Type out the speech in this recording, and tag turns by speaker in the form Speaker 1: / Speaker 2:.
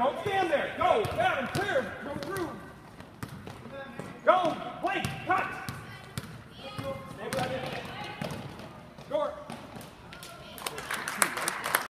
Speaker 1: Don't stand there. Go. Down and clear. Go through. Go.